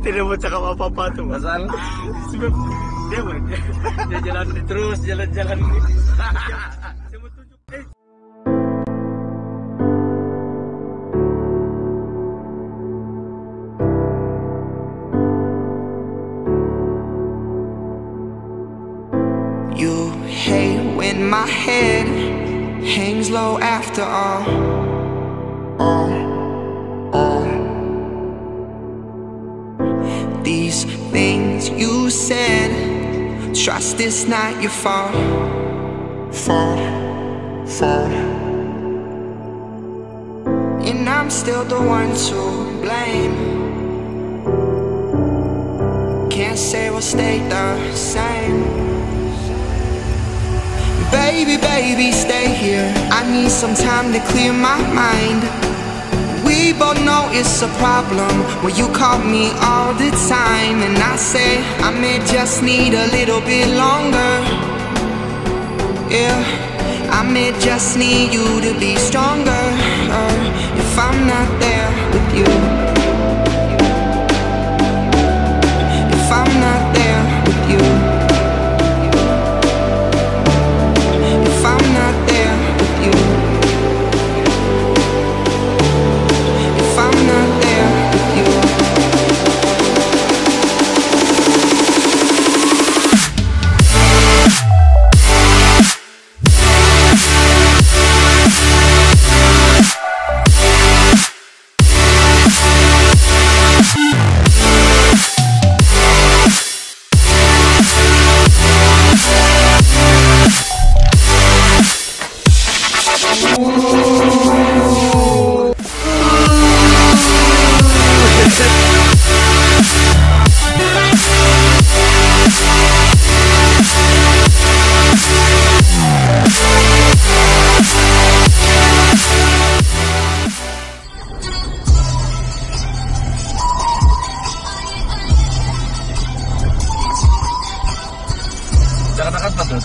Tidak mau cakap apa-apa tuh. Asal Sebab dia dia, jalan terus jalan-jalan. You hate when my head hangs low after. All, These things you said, trust is not your fault. Fault, fault. And I'm still the one to blame. Can't say we'll stay the same. Baby, baby, stay here. I need some time to clear my mind. We both know it's a problem when you call me all the time. And I say I may just need a little bit longer. Yeah, I may just need you to be stronger. Jangan angkat patut.